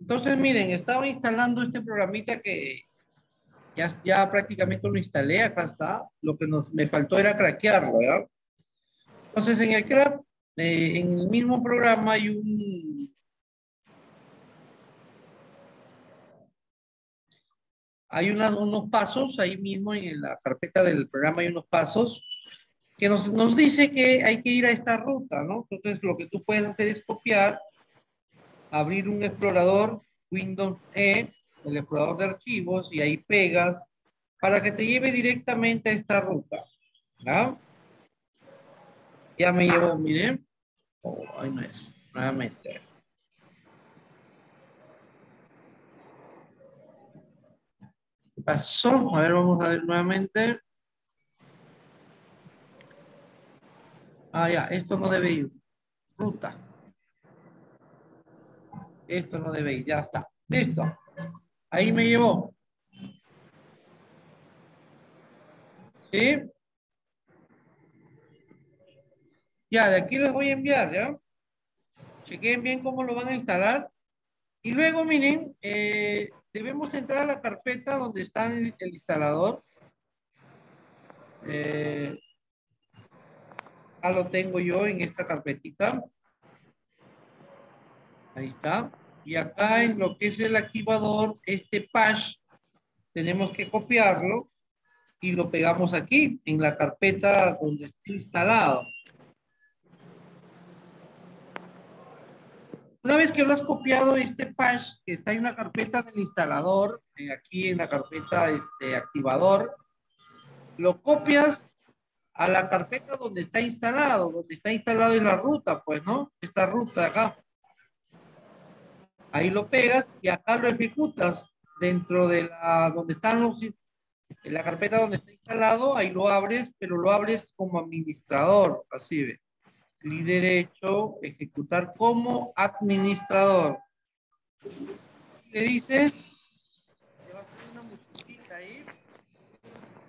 Entonces, miren, estaba instalando este programita que ya, ya prácticamente lo instalé, acá está. Lo que nos, me faltó era craquearlo, ¿verdad? Entonces, en el crack, eh, en el mismo programa hay un... Hay unos pasos, ahí mismo en la carpeta del programa hay unos pasos que nos, nos dice que hay que ir a esta ruta, ¿no? Entonces, lo que tú puedes hacer es copiar abrir un explorador Windows E, el explorador de archivos, y ahí pegas para que te lleve directamente a esta ruta. ¿ya? Me llevó, miren. Oh, ahí no es. Nuevamente. ¿Qué pasó? A ver, vamos a ver nuevamente. Ah, ya, esto no debe ir. Ruta. Esto no debe ir, ya está. Listo. Ahí me llevó. ¿Sí? Ya, de aquí les voy a enviar, ¿ya? Chequen bien cómo lo van a instalar. Y luego, miren, eh, debemos entrar a la carpeta donde está el, instalador. Eh, ya lo tengo yo en esta carpetita. Ahí está. Y acá en lo que es el activador, este patch, tenemos que copiarlo y lo pegamos aquí, en la carpeta donde está instalado. Una vez que lo has copiado, este patch que está en la carpeta del instalador, aquí en la carpeta este, activador, lo copias a la carpeta donde está instalado, donde está instalado en la ruta, pues, ¿no? Esta ruta acá. Ahí lo pegas y acá lo ejecutas dentro de la, donde están los, en la carpeta donde está instalado, ahí lo abres, pero lo abres como administrador, así ve. Clic derecho, ejecutar como administrador. Le dices, te.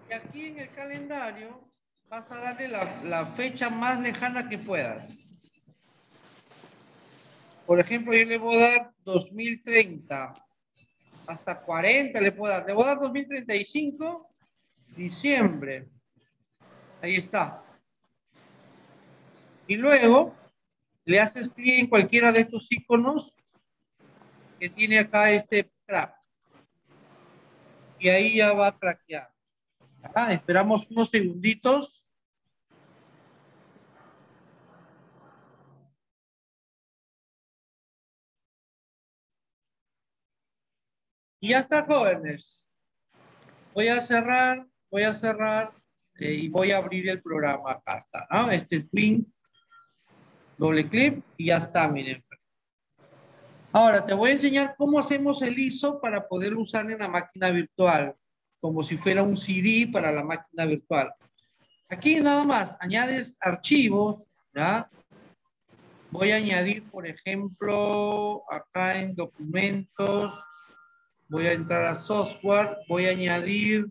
Y aquí en el calendario vas a darle la, la fecha más lejana que puedas. Por ejemplo, yo le voy a dar 2030. Hasta 40 le puedo dar. Le voy a dar 2035, diciembre. Ahí está. Y luego le haces clic en cualquiera de estos iconos que tiene acá este crack. Y ahí ya va a craquear. Ah, esperamos unos segunditos. Y ya está, jóvenes. Voy a cerrar, voy a cerrar eh, y voy a abrir el programa. Acá está, ¿no? Este es Win. Doble clic y ya está, miren. Ahora te voy a enseñar cómo hacemos el ISO para poder usar en la máquina virtual, como si fuera un CD para la máquina virtual. Aquí nada más, añades archivos, ¿ya? Voy a añadir, por ejemplo, acá en documentos, voy a entrar a software, voy a añadir,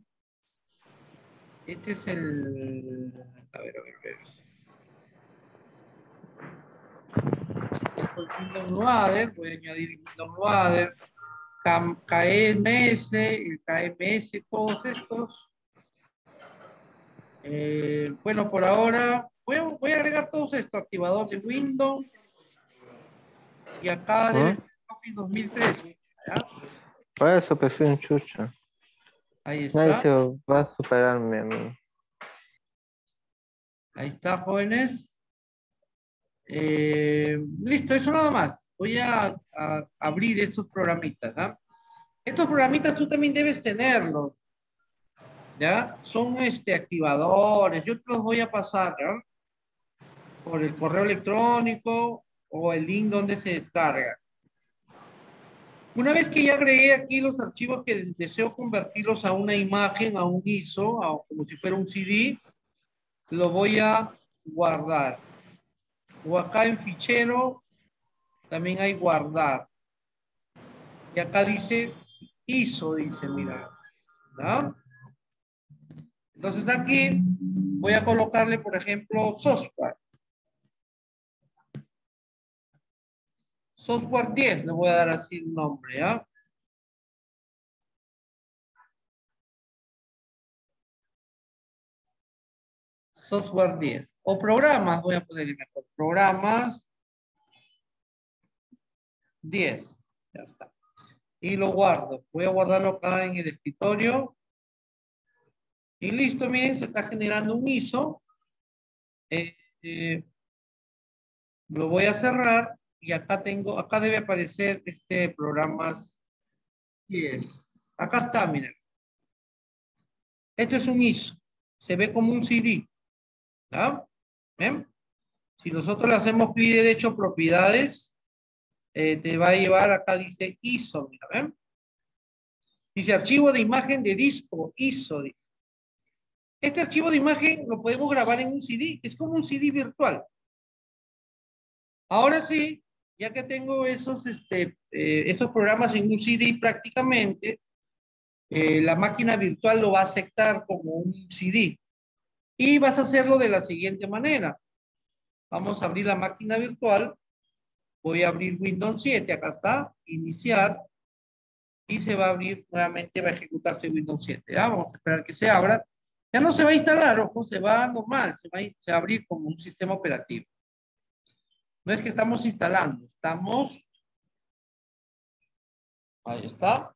este es el, a ver, a ver, a ver. Windows Loader, voy a añadir Windows Loader, KMS, el KMS, todos estos. Eh, bueno, por ahora voy a, voy a, agregar todos estos, activador de Windows y acá de Office 2013. ¿ya? Por eso que soy un chucho. Ahí está. Nadie se va a superarme a mí. Ahí está, jóvenes. Eh, listo, eso nada más. Voy a, a abrir estos programitas. ¿ah? Estos programitas tú también debes tenerlos. ¿Ya? Son este, activadores. Yo te los voy a pasar, ¿ya? Por el correo electrónico o el link donde se descarga. Una vez que ya agregué aquí los archivos que deseo convertirlos a una imagen, a un ISO, a, como si fuera un CD, lo voy a guardar. O acá en fichero también hay guardar. Y acá dice ISO, dice, mira. ¿no? Entonces aquí voy a colocarle, por ejemplo, software. Software 10, le voy a dar así un nombre, ¿ya? Software 10. O programas, voy a ponerle mejor. Programas 10. Ya está. Y lo guardo. Voy a guardarlo acá en el escritorio. Y listo, miren, se está generando un ISO. Eh, eh, lo voy a cerrar y acá tengo, acá debe aparecer este programas 10. Acá está, miren. Esto es un ISO. Se ve como un CD. ¿Ya? ¿Ven? Si nosotros le hacemos clic derecho propiedades, eh, te va a llevar, acá dice ISO, mira, ¿ven? Dice archivo de imagen de disco, ISO, dice. Este archivo de imagen lo podemos grabar en un CD, es como un CD virtual. Ahora sí, ya que tengo esos, este, eh, esos programas en un CD prácticamente, eh, la máquina virtual lo va a aceptar como un CD. Y vas a hacerlo de la siguiente manera. Vamos a abrir la máquina virtual. Voy a abrir Windows 7. Acá está. Iniciar. Y se va a abrir nuevamente, va a ejecutarse Windows 7. Vamos a esperar que se abra. Ya no se va a instalar, ojo, se va normal. Se va, a, se va a abrir como un sistema operativo. No es que estamos instalando. Estamos... Ahí está.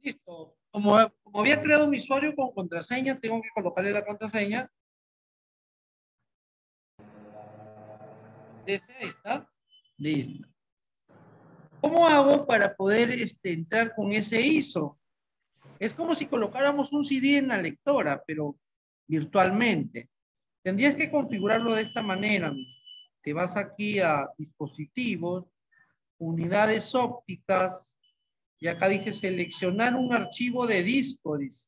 Listo. Como, había creado un usuario con contraseña, tengo que colocarle la contraseña. Desde ahí está. Listo. ¿Cómo hago para poder este, entrar con ese ISO? Es como si colocáramos un CD en la lectora, pero virtualmente. Tendrías que configurarlo de esta manera. Te vas aquí a dispositivos, unidades ópticas, y acá dice seleccionar un archivo de disco, dice.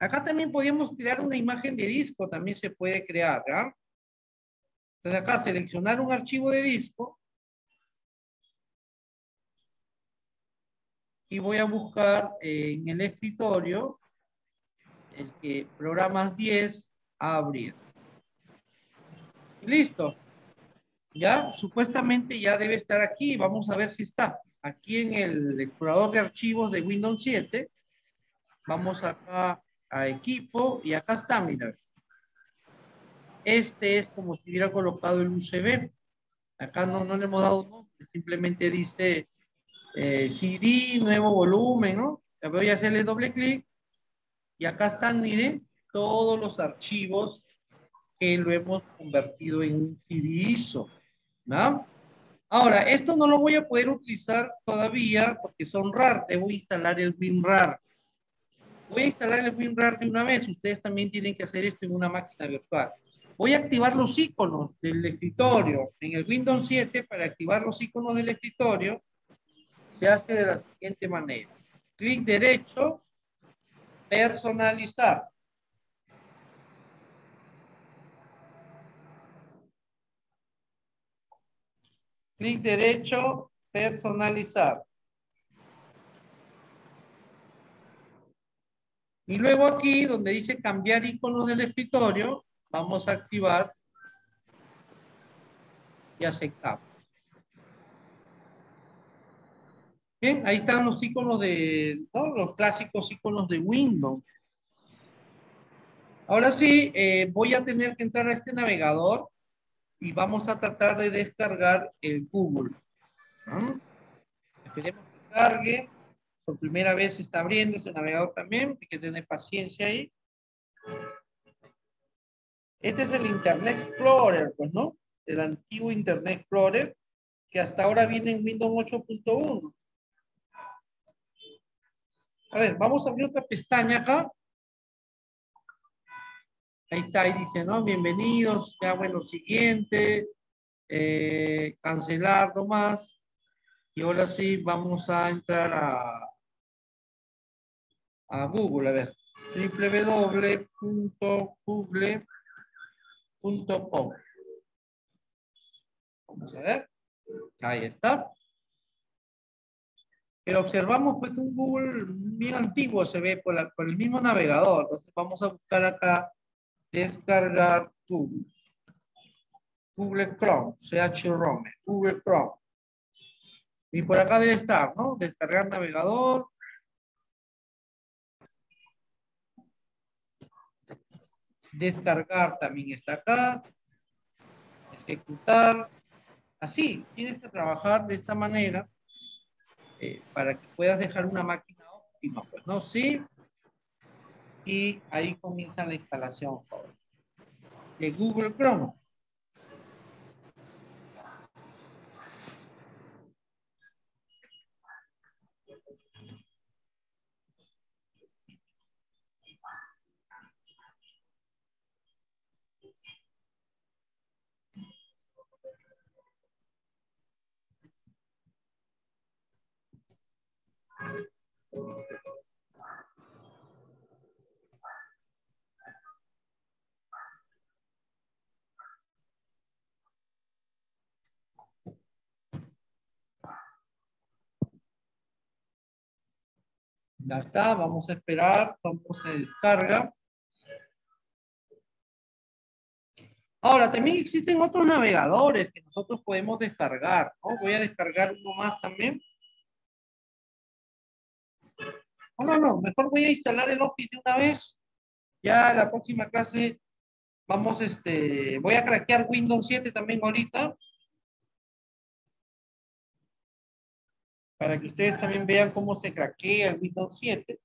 Acá también podemos crear una imagen de disco, también se puede crear, ¿ah? Entonces acá seleccionar un archivo de disco. Y voy a buscar en el escritorio el que programas 10 a abrir. listo. Ya, supuestamente ya debe estar aquí. Vamos a ver si está. Aquí en el explorador de archivos de Windows 7. Vamos acá a equipo y acá está, mira. Este es como si hubiera colocado el UCB. Acá no, no le hemos dado nombre. Simplemente dice eh, CD, nuevo volumen, ¿no? Voy a hacerle doble clic. Y acá están, miren, todos los archivos que lo hemos convertido en un CD ISO. ¿no? Ahora, esto no lo voy a poder utilizar todavía porque son RAR. Debo instalar el WinRAR. Voy a instalar el WinRAR de una vez. Ustedes también tienen que hacer esto en una máquina virtual. Voy a activar los iconos del escritorio. En el Windows 7, para activar los iconos del escritorio, se hace de la siguiente manera. Clic derecho, personalizar. Clic derecho, personalizar. Y luego aquí, donde dice cambiar iconos del escritorio, vamos a activar y aceptamos. Bien, ahí están los iconos de, ¿no? los clásicos iconos de Windows. Ahora sí, eh, voy a tener que entrar a este navegador y vamos a tratar de descargar el Google. Esperemos que cargue. Por primera vez está abriendo ese navegador también. Hay que tener paciencia ahí. Este es el Internet Explorer, pues, ¿no? El antiguo Internet Explorer, que hasta ahora viene en Windows 8.1. A ver, vamos a abrir otra pestaña acá. Ahí está, ahí dice, ¿no? Bienvenidos, ya bueno, siguiente, eh, cancelar nomás. Y ahora sí vamos a entrar a, a Google, a ver, www.google.com. Vamos a ver. Ahí está. Pero observamos pues un Google bien antiguo, se ve por, el mismo navegador. Entonces vamos a buscar acá, descargar Google. Google Chrome, CH-ROM, Google Chrome. Y por acá debe estar, ¿no? Descargar navegador. Descargar también está acá. Ejecutar. Así, tienes que trabajar de esta manera eh, para que puedas dejar una máquina óptima, pues, ¿no? Sí. Y ahí comienza la instalación de Google Chrome. Ya está, vamos a esperar, cómo se descarga. Ahora, también existen otros navegadores que nosotros podemos descargar, ¿no? Voy a descargar uno más también. No, no, no, mejor voy a instalar el Office de una vez. Ya la próxima clase vamos, este, voy a craquear Windows 7 también ahorita. Para que ustedes también vean cómo se craquea el Windows 7.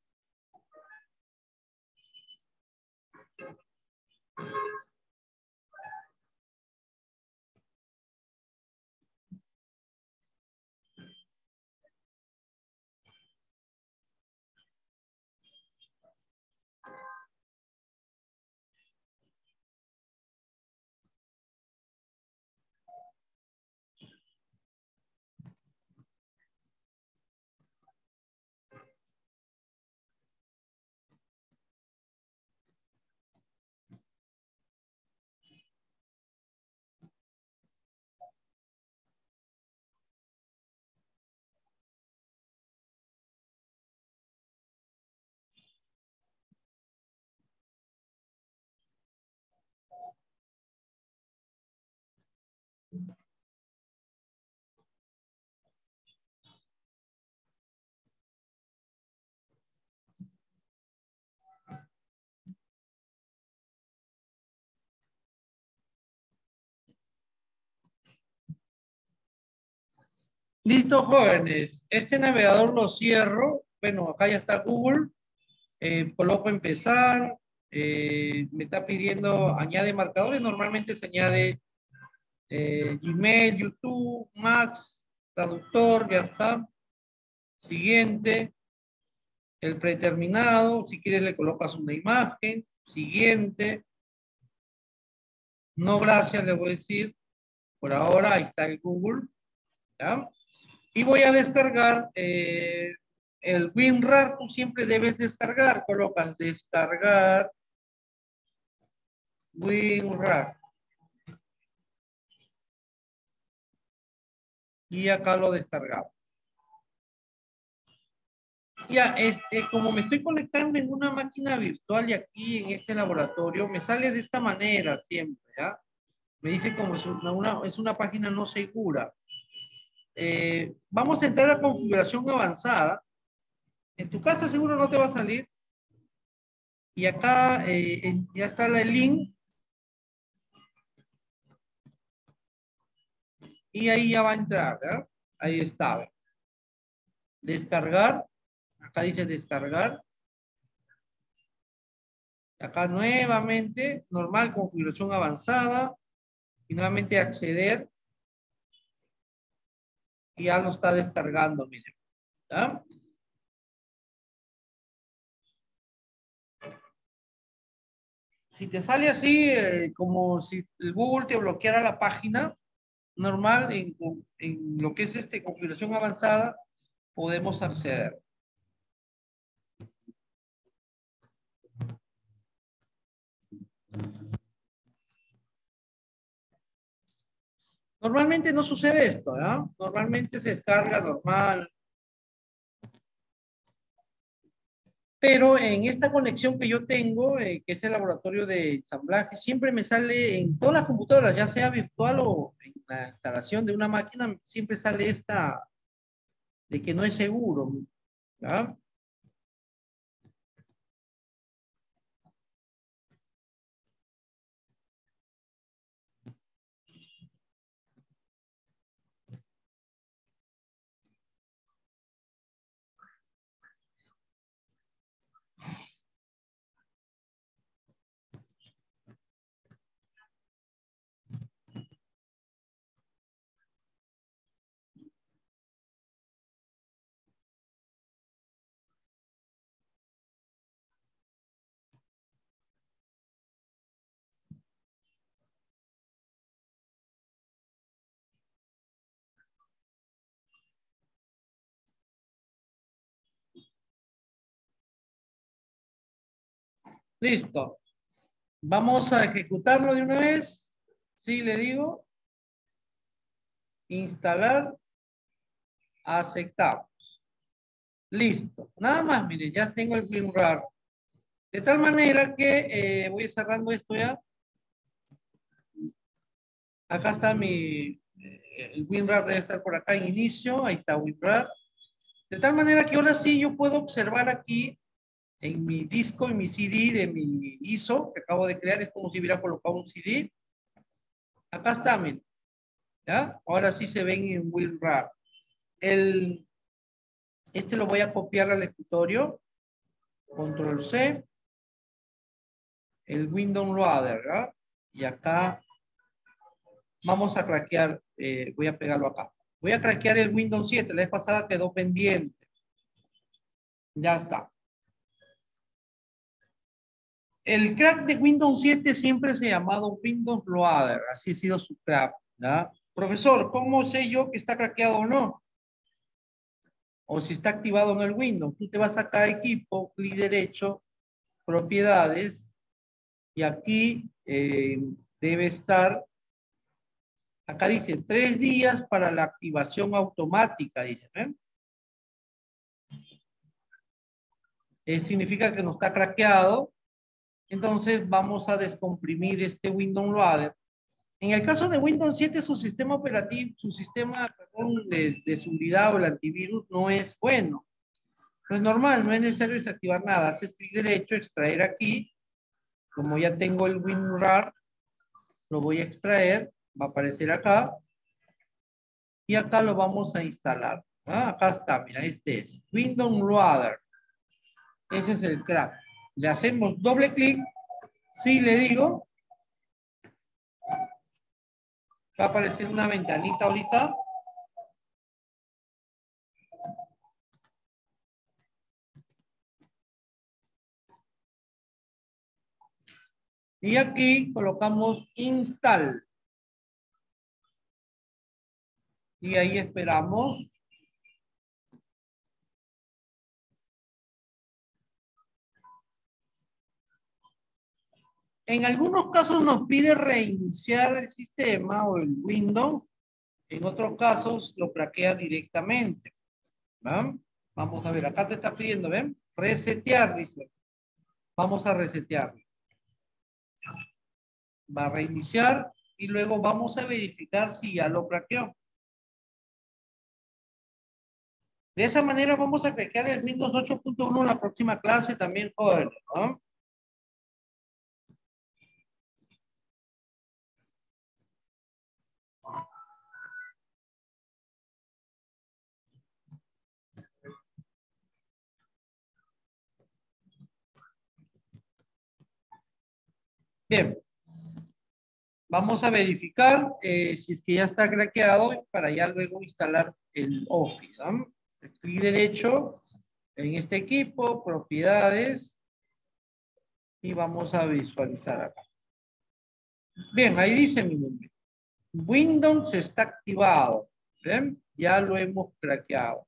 Listo, jóvenes. Este navegador lo cierro. Bueno, acá ya está Google. Eh, coloco empezar. Eh, me está pidiendo añade marcadores. Normalmente se añade eh, Gmail, YouTube, Max, traductor, ya está. Siguiente. El predeterminado. Si quieres le colocas una imagen. Siguiente. No, gracias, le voy a decir. Por ahora, ahí está el Google. ¿Ya? Y voy a descargar eh, el WinRAR. Tú siempre debes descargar. Colocas descargar WinRAR. Y acá lo descargamos. Ya, este, como me estoy conectando en una máquina virtual y aquí en este laboratorio, me sale de esta manera siempre. Me dice como es una, es una página no segura. Eh, vamos a entrar a configuración avanzada. En tu casa seguro no te va a salir. Y acá eh, ya está el link. Y ahí ya va a entrar. Ahí está. Descargar. Acá dice descargar. Acá nuevamente, normal, configuración avanzada. Y nuevamente acceder y ya lo está descargando, miren. Si te sale así, eh, como si el Google te bloqueara la página, normal, en, en lo que es este configuración avanzada, podemos acceder. Normalmente no sucede esto, ¿no? Normalmente se descarga normal. Pero en esta conexión que yo tengo, eh, que es el laboratorio de ensamblaje, siempre me sale en todas las computadoras, ya sea virtual o en la instalación de una máquina, siempre sale esta de que no es seguro. ¿ya? Listo. Vamos a ejecutarlo de una vez. Sí, le digo. Instalar. Aceptamos. Listo. Nada más, mire, ya tengo el WinRAR. De tal manera que eh, voy cerrando esto ya. Acá está mi, eh, el WinRAR debe estar por acá en inicio. Ahí está WinRAR. De tal manera que ahora sí yo puedo observar aquí en mi disco, en mi CD de mi ISO que acabo de crear, es como si hubiera colocado un CD. Acá está, miren. ¿Ya? Ahora sí se ven en WinRAR. El, este lo voy a copiar al escritorio. Control C. El Windows Loader, ¿verdad? Y acá vamos a craquear, eh, voy a pegarlo acá. Voy a craquear el Windows 7. La vez pasada quedó pendiente. Ya está. El crack de Windows 7 siempre se ha llamado Windows Loader, así ha sido su crack. Profesor, ¿cómo sé yo que está craqueado o no? O si está activado o no el Windows. Tú te vas a equipo, clic derecho, propiedades, y aquí eh, debe estar, acá dice, tres días para la activación automática, dice. ¿eh? significa que no está craqueado entonces vamos a descomprimir este Windows Loader. En el caso de Windows 7, su sistema operativo, su sistema de, de, seguridad o el antivirus no es bueno. No es normal, no es necesario desactivar nada. Haces clic derecho, extraer aquí. Como ya tengo el WinRAR, lo voy a extraer. Va a aparecer acá. Y acá lo vamos a instalar. Ah, acá está, mira, este es Windows Loader. Ese es el crack le hacemos doble clic, si le digo, va a aparecer una ventanita ahorita. Y aquí colocamos install. Y ahí esperamos En algunos casos nos pide reiniciar el sistema o el Windows. En otros casos lo craquea directamente. Vamos a ver, acá te está pidiendo, ¿ven? Resetear, dice. Vamos a resetear. Va a reiniciar y luego vamos a verificar si ya lo craqueó. De esa manera vamos a craquear el Windows 8.1 en la próxima clase también, joder, ¿no? Bien. Vamos a verificar eh, si es que ya está craqueado para ya luego instalar el Office. ¿no? Clic derecho en este equipo, propiedades, y vamos a visualizar acá. Bien, ahí dice mi nombre. Windows está activado. ¿Ven? Ya lo hemos craqueado.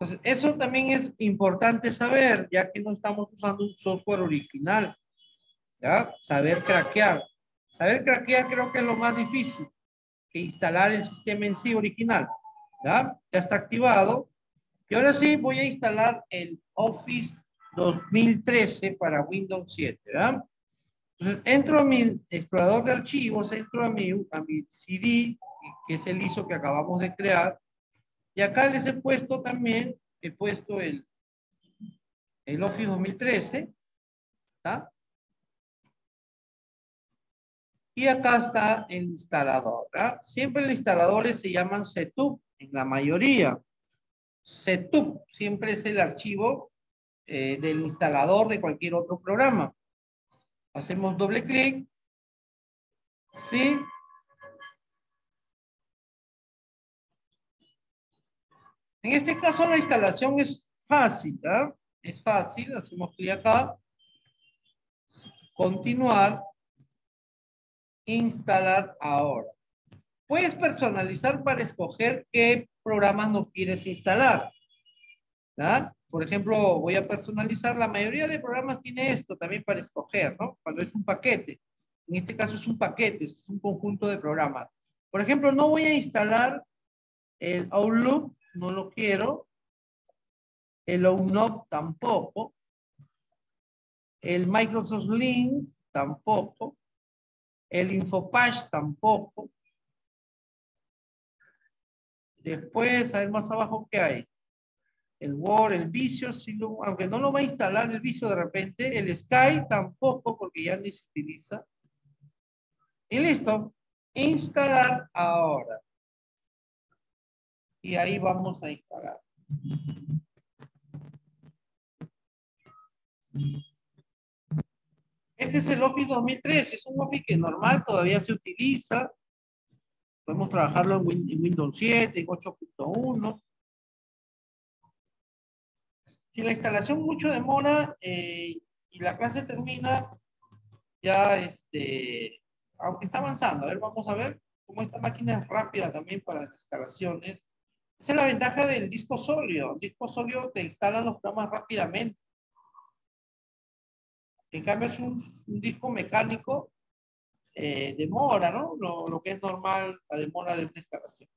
Entonces, eso también es importante saber, ya que no estamos usando un software original. ¿Ya? Saber craquear. Saber craquear creo que es lo más difícil que instalar el sistema en sí original. ¿Ya? Ya está activado. Y ahora sí voy a instalar el Office 2013 para Windows 7, ¿verdad? Entonces, entro a mi explorador de archivos, entro a mi, a mi CD, que es el ISO que acabamos de crear, y acá les he puesto también, he puesto el, el Office 2013, ¿está? Y acá está el instalador, ¿verdad? Siempre los instaladores se llaman setup, en la mayoría. Setup siempre es el archivo eh, del instalador de cualquier otro programa. Hacemos doble clic. ¿Sí? En este caso la instalación es fácil, ¿ah? Es fácil, hacemos clic acá. Continuar. Instalar ahora. Puedes personalizar para escoger qué programas no quieres instalar. ¿verdad? Por ejemplo, voy a personalizar. La mayoría de programas tiene esto también para escoger, ¿no? Cuando es un paquete. En este caso es un paquete, es un conjunto de programas. Por ejemplo, no voy a instalar el Outlook, no lo quiero. El Outlook tampoco. El Microsoft Link tampoco. El Infopage tampoco. Después, a ver más abajo qué hay el Word, el vicio, aunque no lo va a instalar el vicio de repente, el Sky tampoco, porque ya ni se utiliza. Y listo, instalar ahora. Y ahí vamos a instalar. Este es el Office 2003, es un Office que normal todavía se utiliza. Podemos trabajarlo en Windows 7, en 8.1 si la instalación mucho demora eh, y la clase termina, ya este, aunque está avanzando, a ver, vamos a ver cómo esta máquina es rápida también para las instalaciones. Esa es la ventaja del disco sólido. El disco sólido te instala los programas rápidamente. En cambio, es un, disco mecánico, eh, demora, ¿no? Lo, lo que es normal, la demora de una instalación.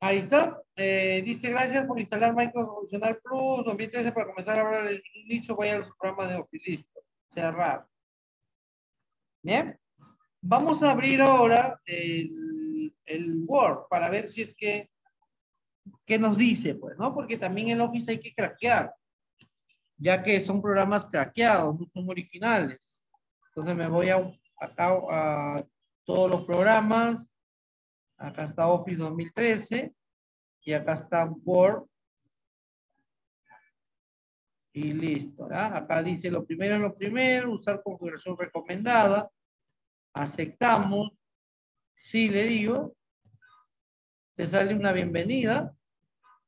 Ahí está. Eh, dice, gracias por instalar Microsoft Funcional Plus 2013 para comenzar a hablar del inicio. Voy a los programas de Office. Listo. Cerrar. Bien. Vamos a abrir ahora el, el, Word para ver si es que, ¿qué nos dice? Pues, ¿no? Porque también el Office hay que craquear, ya que son programas craqueados, no son originales. Entonces me voy a, a todos los programas, Acá está Office 2013 y acá está Word. Y listo. Acá dice lo primero lo primero, usar configuración recomendada. Aceptamos. Sí, le digo. Te sale una bienvenida.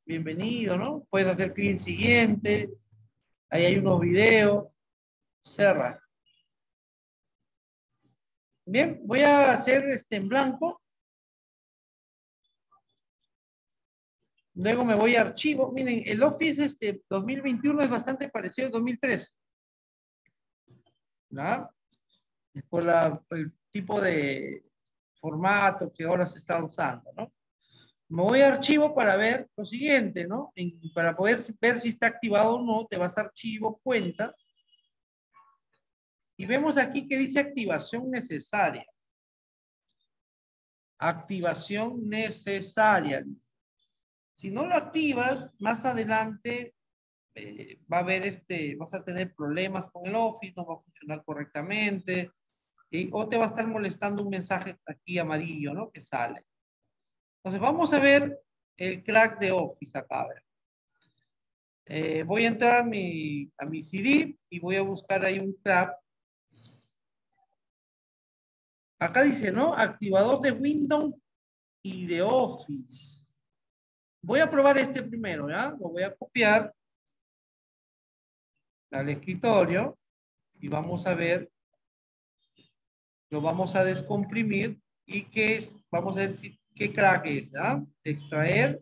Bienvenido, ¿no? Puedes hacer clic en siguiente. Ahí hay unos videos. Cerra. Bien, voy a hacer este en blanco Luego me voy a archivo. Miren, el Office este 2021 es bastante parecido al 2003. ¿No? Es por la, el tipo de formato que ahora se está usando, ¿no? Me voy a archivo para ver lo siguiente, ¿no? para poder ver si está activado o no, te vas a archivo, cuenta. Y vemos aquí que dice activación necesaria. Activación necesaria. Si no lo activas, más adelante eh, va a haber este, vas a tener problemas con el Office, no va a funcionar correctamente, o te va a estar molestando un mensaje aquí amarillo, ¿no? Que sale. Entonces vamos a ver el crack de Office acá. Eh, voy a entrar a mi, a mi CD y voy a buscar ahí un crack. Acá dice, ¿no? Activador de Windows y de Office. Voy a probar este primero, ¿ya? Lo voy a copiar al escritorio y vamos a ver, lo vamos a descomprimir y qué es, vamos a ver si, qué crack es, ¿ah? Extraer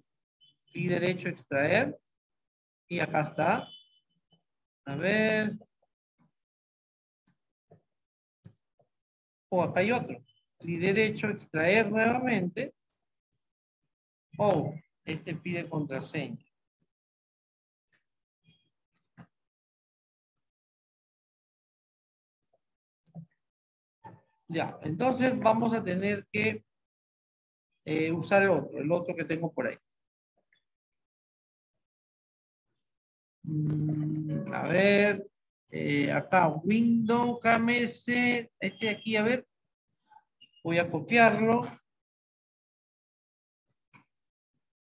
y derecho extraer y acá está. A ver. O oh, acá hay otro. Y derecho extraer nuevamente. Oh, este pide contraseña. Ya, entonces vamos a tener que eh, usar el otro, el otro que tengo por ahí. Mm, a ver, eh, acá Windows KMS, este de aquí, a ver, voy a copiarlo.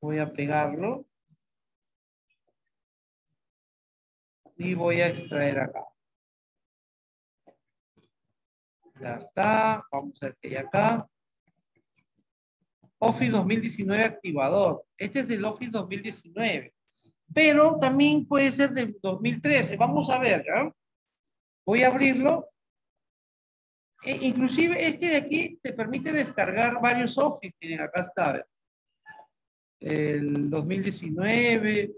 Voy a pegarlo. Y voy a extraer acá. Ya está. Vamos a ver qué hay acá. Office 2019 activador. Este es del Office 2019. Pero también puede ser del 2013. Vamos a ver, ¿ya? Voy a abrirlo. E, inclusive este de aquí te permite descargar varios Office. Miren, acá está. El 2019.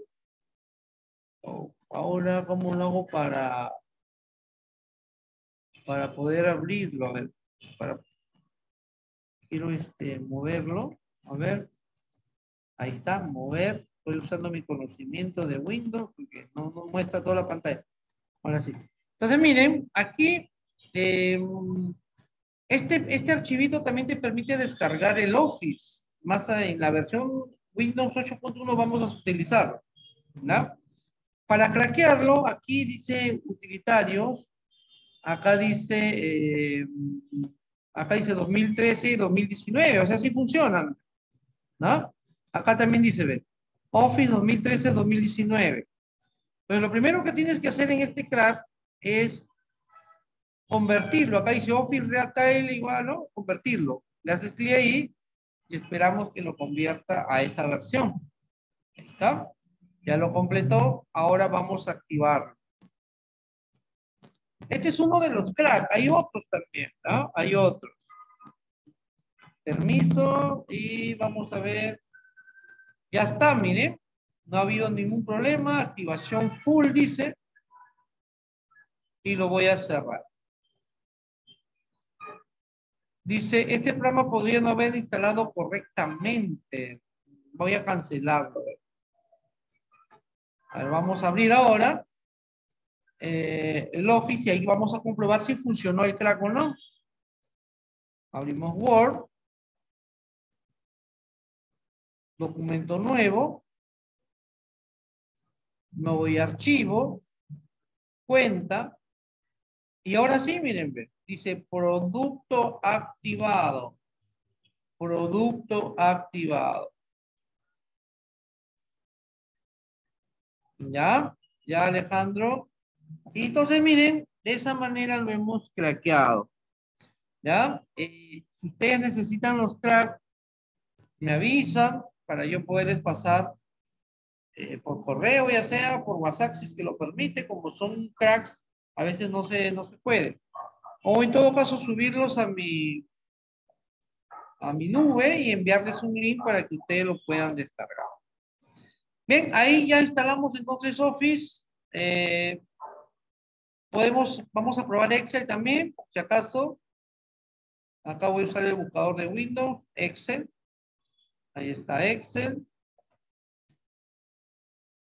ahora, ¿cómo lo hago para para poder abrirlo. A ver, quiero este, moverlo. A ver, ahí está, mover. Estoy usando mi conocimiento de Windows porque no, no muestra toda la pantalla. Ahora sí. Entonces, miren, aquí em, este, este archivito también te permite descargar el Office. Más en la versión Windows 8.1 vamos a utilizarlo. ¿no? Para craquearlo, aquí dice utilitarios, acá dice, eh, acá dice 2013 y 2019, o sea, sí funcionan, ¿no? Acá también dice, ve, Office 2013-2019. Entonces, lo primero que tienes que hacer en este crack es convertirlo. Acá dice Office Real igual, ¿no? Convertirlo. Le haces clic ahí y esperamos que lo convierta a esa versión. Ahí está. Ya lo completó. Ahora vamos a activarlo. Este es uno de los cracks. Hay otros también, ¿no? Hay otros. Permiso y vamos a ver. Ya está, mire. No ha habido ningún problema. Activación full, dice. Y lo voy a cerrar. Dice, este programa podría no haber instalado correctamente. Voy a cancelarlo. A ver, vamos a abrir ahora. Eh, el Office y ahí vamos a comprobar si funcionó el crack o no. Abrimos Word. Documento nuevo. Me voy a archivo. Cuenta. Y ahora sí, miren, dice producto activado. Producto activado. ¿Ya? ¿Ya, Alejandro? Y entonces, miren, de esa manera lo hemos craqueado. ¿Ya? Eh, si ustedes necesitan los cracks, me avisan para yo poderles pasar eh, por correo, ya sea por WhatsApp, si es que lo permite, como son cracks, a veces no se, no se puede. O en todo caso, subirlos a mi, a mi nube y enviarles un link para que ustedes lo puedan descargar. Bien, ahí ya instalamos entonces Office. Eh, Podemos, vamos a probar Excel también, si acaso. Acá voy a usar el buscador de Windows, Excel. Ahí está Excel.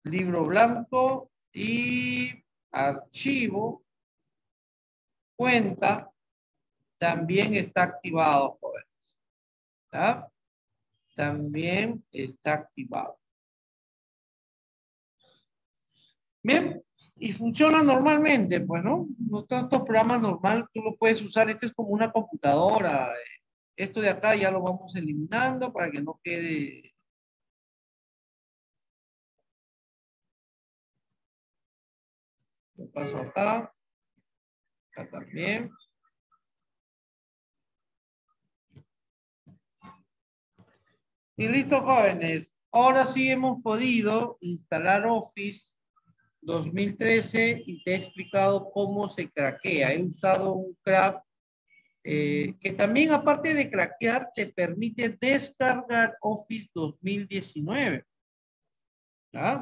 Libro blanco y archivo. Cuenta. También está activado, jóvenes. ¿Ya? También está activado. Bien, y funciona normalmente, pues, ¿no? Todos estos programas normal, tú lo puedes usar, este es como una computadora. Esto de acá ya lo vamos eliminando para que no quede... Lo paso acá. Acá también. Y listo, jóvenes. Ahora sí hemos podido instalar Office 2013 y te he explicado cómo se craquea. He usado un crack eh, que también aparte de craquear te permite descargar Office 2019.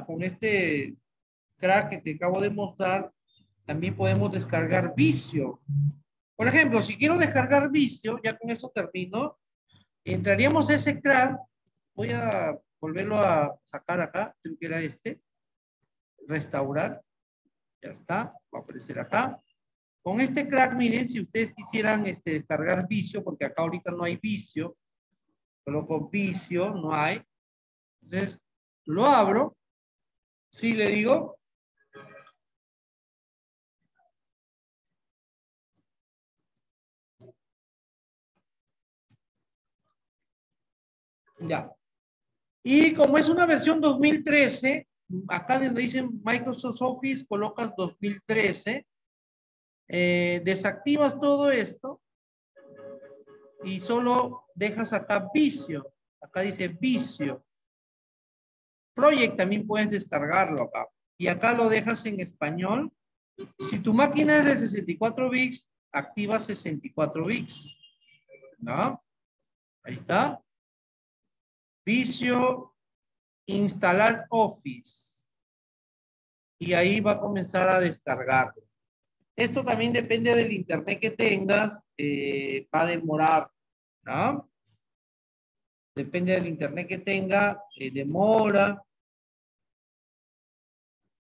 Con este crack que te acabo de mostrar, también podemos descargar Vicio. Por ejemplo, si quiero descargar Vicio, ya con eso termino, entraríamos a ese crack, voy a volverlo a sacar acá, creo que era este, restaurar, ya está, va a aparecer acá. Con este crack, miren, si ustedes quisieran este, descargar vicio, porque acá ahorita no hay vicio, con vicio, no hay. Entonces, lo abro. Sí, le digo. Ya. Y como es una versión 2013, acá donde dicen Microsoft Office, colocas 2013 eh, desactivas todo esto y solo dejas acá vicio. Acá dice vicio. Project también puedes descargarlo acá. Y acá lo dejas en español. Si tu máquina es de 64 bits, activa 64 bits. ¿No? Ahí está. Vicio, instalar Office. Y ahí va a comenzar a descargarlo. Esto también depende del internet que tengas, eh, va a demorar, ¿no? Depende del internet que tenga, eh, demora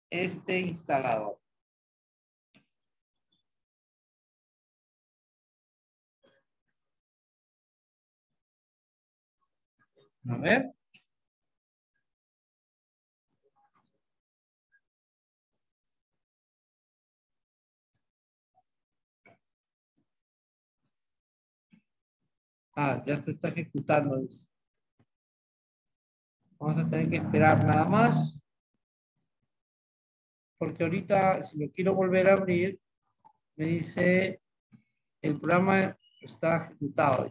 este instalador. A ver. Ah, ya se está ejecutando. Vamos a tener que esperar nada más. Porque ahorita, si lo quiero volver a abrir, me dice el programa está ejecutado.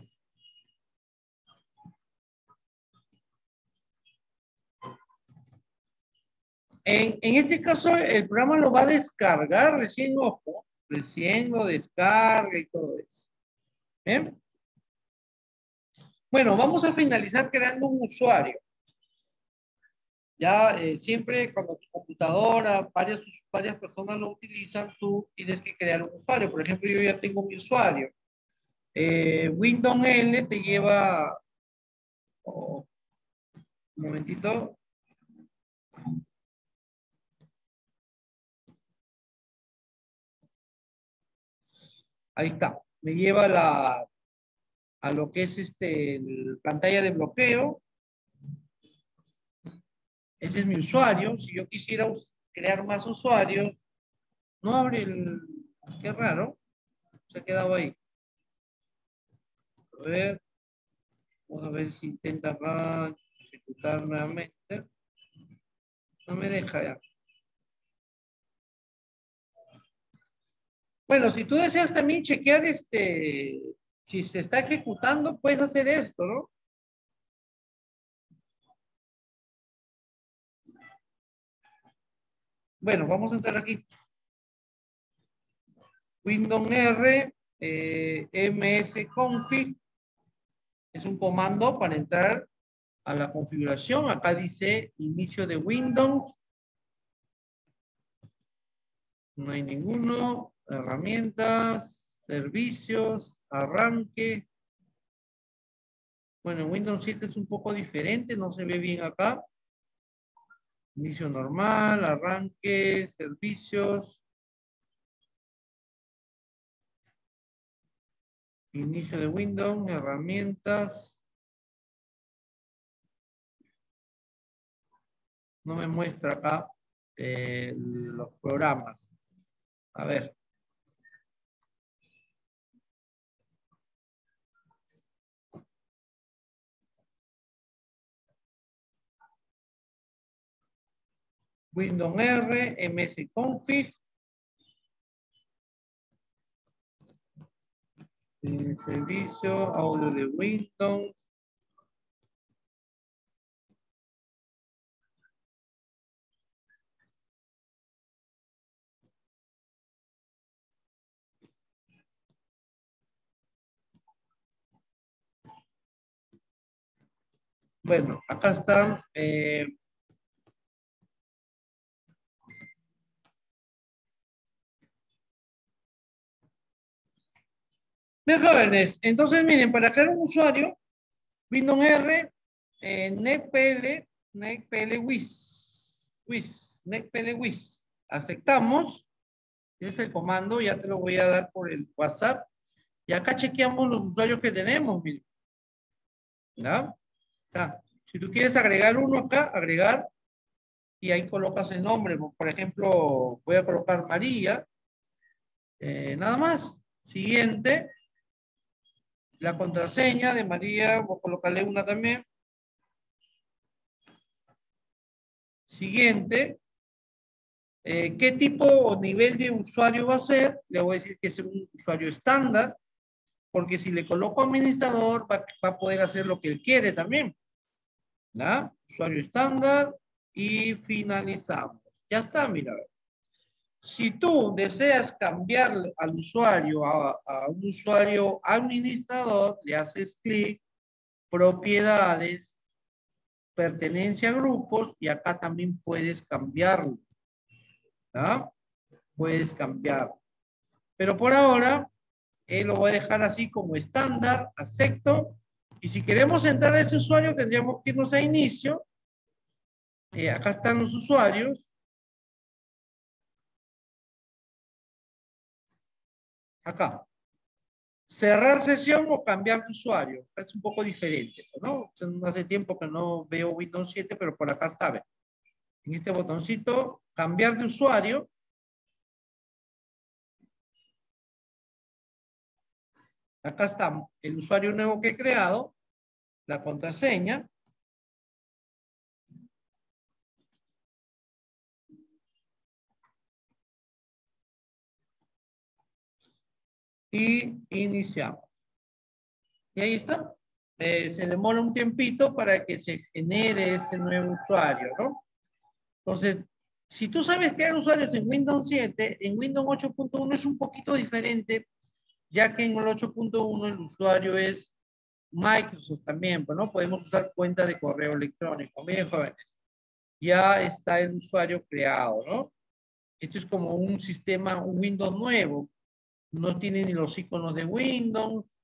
En, en, este caso, el programa lo va a descargar recién, ojo, recién lo descarga y todo eso. ¿Bien? Bueno, vamos a finalizar creando un usuario. Ya eh, siempre cuando tu computadora, varias, varias personas lo utilizan, tú tienes que crear un usuario. Por ejemplo, yo ya tengo mi usuario. Eh, Windows L te lleva... Oh, un momentito. Ahí está. Me lleva a lo que es este, pantalla de bloqueo. Este es mi usuario. Si yo quisiera crear más usuarios, no abre el... Qué raro. Se ha quedado ahí. A ver. Vamos a ver si intenta ejecutar nuevamente. No me deja ya. Bueno, si tú deseas también chequear este si se está ejecutando, puedes hacer esto, ¿no? Bueno, vamos a entrar aquí. Windows R, eh, msconfig, es un comando para entrar a la configuración. Acá dice inicio de Windows. No hay ninguno. Herramientas, servicios, arranque. Bueno, en Windows 7 es un poco diferente, no se ve bien acá. Inicio normal, arranque, servicios. Inicio de Windows, herramientas. No me muestra acá eh, los programas. A ver. Windows R, MS Config. servicio, audio de Windows. Bueno, acá están eh, Bien, entonces miren, para crear un usuario, Windows R, eh, NetPL, NetPL WIS, NetPL WIS. Aceptamos. Es el comando, ya te lo voy a dar por el WhatsApp. Y acá chequeamos los usuarios que tenemos, miren. ¿Ya? Si tú quieres agregar uno acá, agregar, y ahí colocas el nombre. Por ejemplo, voy a colocar María. Eh, nada más. Siguiente la contraseña de María, voy a colocarle una también. Siguiente. Eh, ¿Qué tipo o nivel de usuario va a ser? Le voy a decir que es un usuario estándar, porque si le coloco administrador, va, a poder hacer lo que él quiere también. ¿La? Usuario estándar y finalizamos. Ya está, mira. Si tú deseas cambiar al usuario a, un usuario administrador, le haces clic, propiedades, pertenencia a grupos y acá también puedes cambiarlo. ¿Ah? Puedes cambiarlo. Pero por ahora, eh, lo voy a dejar así como estándar, acepto. Y si queremos entrar a ese usuario, tendríamos que irnos a inicio. Eh, acá están los usuarios. Acá. Cerrar sesión o cambiar de usuario. Es un poco diferente, ¿no? Hace tiempo que no veo Windows 7, pero por acá está. En este botoncito, cambiar de usuario. Acá está el usuario nuevo que he creado, la contraseña. Y iniciamos. Y ahí está. Eh, se demora un tiempito para que se genere ese nuevo usuario, ¿no? Entonces, si tú sabes hay usuarios en Windows 7, en Windows 8.1 es un poquito diferente, ya que en el 8.1 el usuario es Microsoft también, no podemos usar cuenta de correo electrónico. Miren, jóvenes, ya está el usuario creado, ¿no? Esto es como un sistema, un Windows nuevo no tiene ni los iconos de Windows,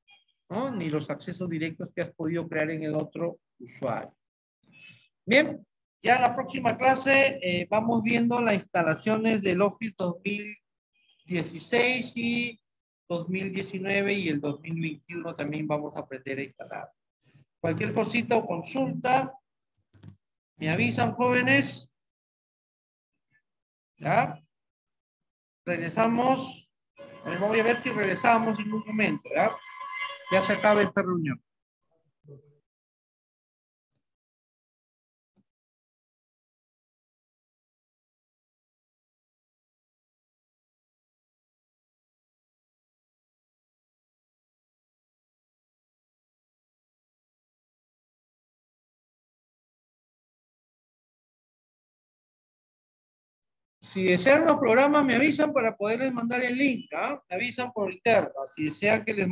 ni los accesos directos que has podido crear en el otro usuario. Bien, ya en la próxima clase eh, vamos viendo las instalaciones del Office 2016 y 2019 y el 2021 también vamos a aprender a instalar. Cualquier cosita o consulta, me avisan jóvenes. ¿Ya? Regresamos Voy a ver si regresamos en un momento, ¿ya? Ya se acaba esta reunión. Si desean los programas, me avisan para poderles mandar el link. ¿ah? Me avisan por interno. Si desean que les mande